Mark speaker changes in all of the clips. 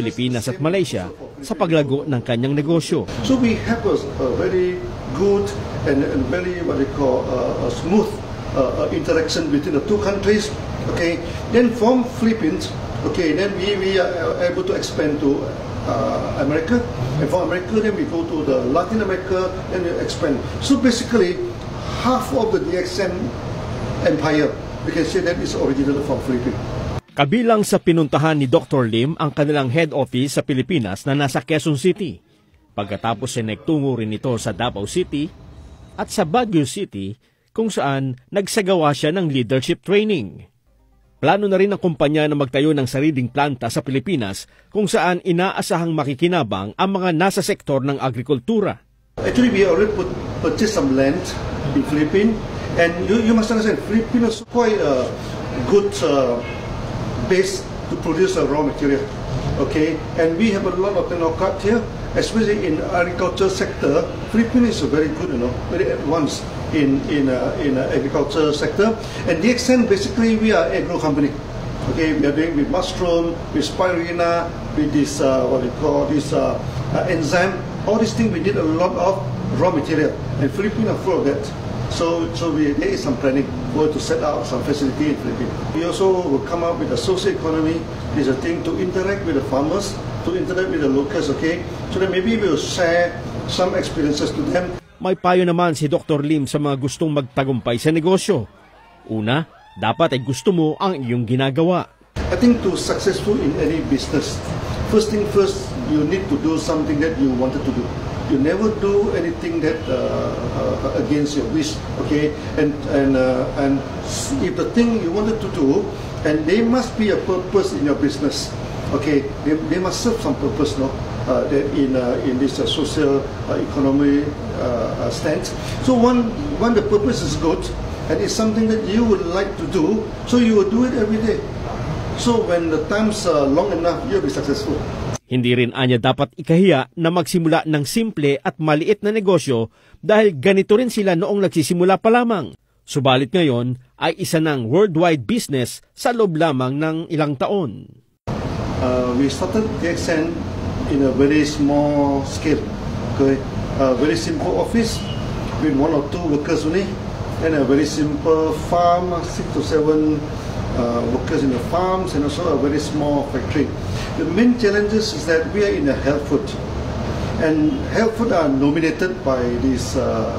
Speaker 1: Pilipinas at Malaysia sa paglago ng kanyang negosyo.
Speaker 2: So we have a, very good and, and very what they call uh, a smooth uh, uh, interaction between the two countries. Okay, then from Philippines, okay, then we, we are able to expand to uh, America, and from America then we go to the Latin America and we expand. So basically, half of the DXN empire, we can say that is originated from Philippines.
Speaker 1: Kabilang sa pinuntahan ni Dr. Lim ang kanilang head office sa Pilipinas na nasa Quezon City. Pagkatapos ay nagtungo rin ito sa Davao City at sa Baguio City kung saan nagsagawa siya ng leadership training. Plano na rin ng kumpanya na magtayo ng sariling planta sa Pilipinas kung saan inaasahang makikinabang ang mga nasa sektor ng agrikultura.
Speaker 2: Actually, we already put, purchased some land in Philippines, and you, you must understand, Philippines is quite a good uh, base to produce a raw material. Okay, and we have a lot of technocrat here, especially in agriculture sector. Philippines is very good, you know, very advanced in in uh, in uh, agriculture sector. And the extent, basically, we are agro company. Okay, we are doing with mushroom, with spirulina, with this uh, what we call this uh, uh, enzyme. All these things we need a lot of raw material, and Philippines are full of that. So, so we, there is some planning for to set out some facility in Philippines. We also will come up with a social economy. There's a thing to interact with the farmers, to interact with the locals, okay? So that maybe we'll share some experiences to them.
Speaker 1: May payo naman si Dr. Lim sa mga gustong magtagumpay sa negosyo. Una, dapat ay gusto mo ang iyong ginagawa.
Speaker 2: I think to successful in any business, first thing first, you need to do something that you wanted to do. You never do anything that uh, uh, against your wish, okay? And and uh, and if the thing you wanted to do, and there must be a purpose in your business, okay? They, they must serve some purpose, no? Uh, that in uh, in this uh, social uh, economy uh, stance. So one one the purpose is good, and it's something that you would like to do, so you will do it every day. So when the time's uh, long enough, you'll be successful.
Speaker 1: Hindi rin anya dapat ikahiya na magsimula ng simple at maliit na negosyo dahil ganito rin sila noong nagsisimula pa lamang. Subalit ngayon ay isa ng worldwide business sa loob lamang ng ilang taon.
Speaker 2: Uh, we started DXN in a very small scale. Okay? A very simple office with one or two workers only, and a very simple farm, six to seven workers in the farms, and also a very small factory. The main challenges is that we are in a health food, and health food are nominated by this uh,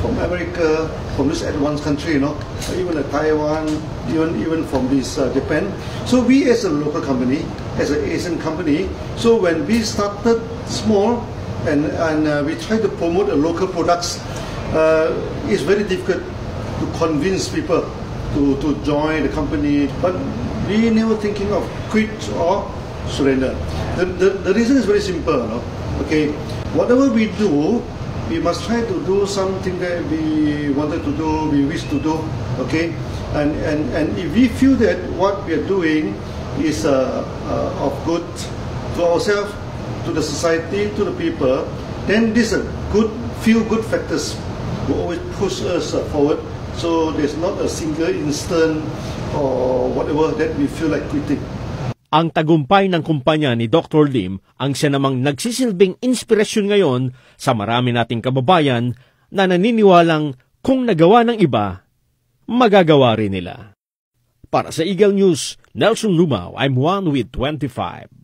Speaker 2: from America, from this advanced country, you know, even uh, Taiwan, even even from this uh, Japan. So we as a local company, as an Asian company, so when we started small and and uh, we try to promote the local products, uh, it's very difficult to convince people to, to join the company. But we never thinking of quit or surrender. The, the, the reason is very simple. No? Okay, whatever we do, we must try to do something that we wanted to do, we wish to do. Okay, and and and if we feel that what we are doing is uh, uh, of good to ourselves, to the society, to the people, then this a good few good factors will always push us uh, forward. So there's not a single instant or whatever that we feel like quitting.
Speaker 1: Ang tagumpay ng kumpanya ni Dr. Lim ang siya namang nagsisilbing inspirasyon ngayon sa marami nating kababayan na naniniwalang kung nagawa ng iba, magagawa rin nila. Para sa Eagle News, Nelson Lumao, I'm one with 25.